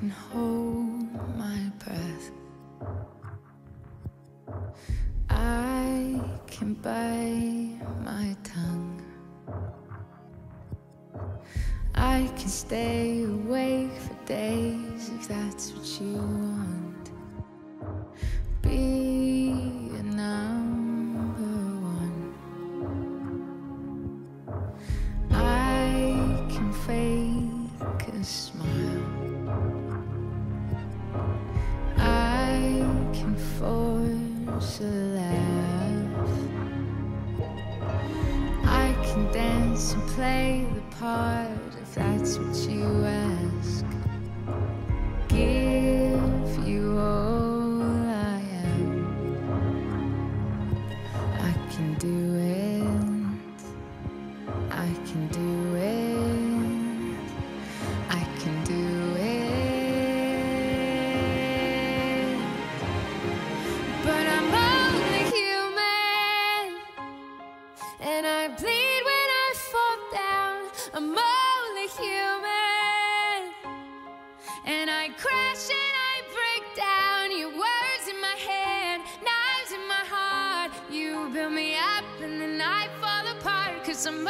can hold my breath. I can bite my tongue. I can stay awake for days if that's what you want. Be a laugh. I can dance and play the part if that's what you ask. Give you all I am. I can do it. I can do I'm only human. And I crash and I break down. Your words in my head, knives in my heart. You build me up and then I fall apart. Cause I'm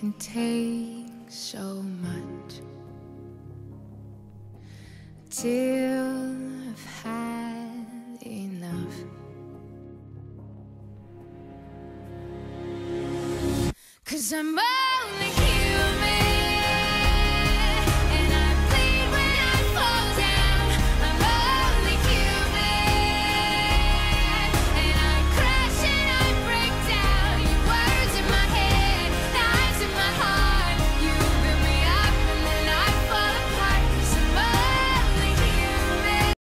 can take so much till I've had enough. Cause I'm